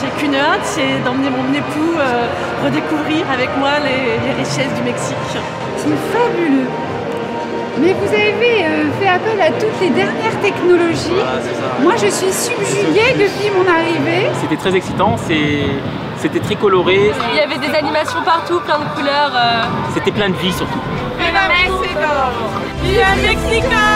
J'ai qu'une hâte, c'est d'emmener mon époux euh, redécouvrir avec moi les, richesses du Mexique. C'est fabuleux. Mais vous avez euh, fait appel à toutes les dernières technologies. Moi, je suis subjuguée depuis mon arrivée. C'était très excitant, c'était très coloré, Il y avait des animations partout, plein de couleurs. Euh. c'était plein de vie surtout. Mexico! Viva Mexico!